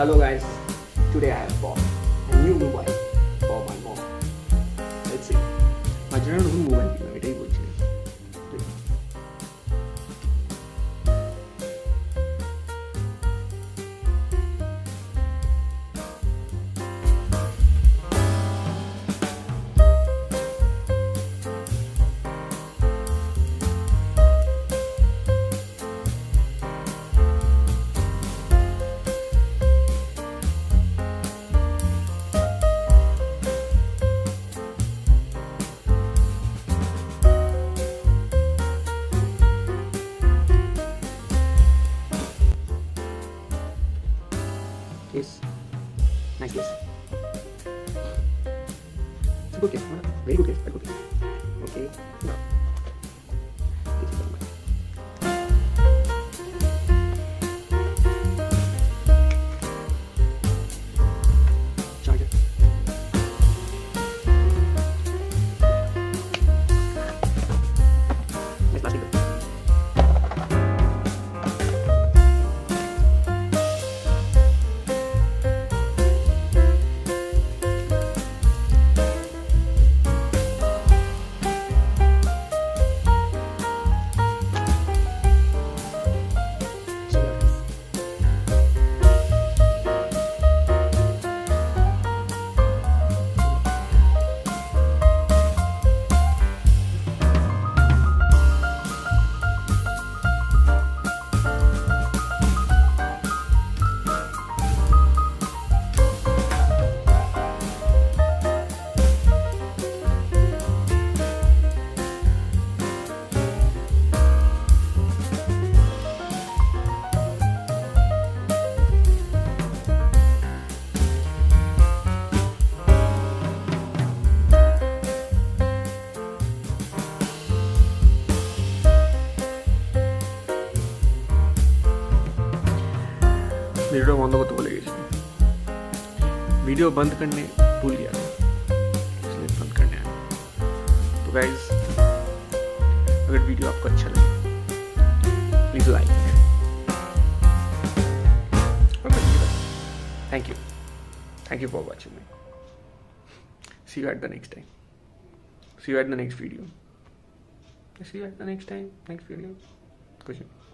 Hello guys, today I have bought a new mobile Nice guess. It's a good guess. Very good guess. But good guess. Okay. Video बंद करते भूल गई video बंद करने भूल गया। इसलिए बंद करने आया। तो गाइज़ अगर वीडियो आपको अच्छा लगे please like thank you thank you for watching me see you at the next time see you at the next video see you at the next time next video कुछ नहीं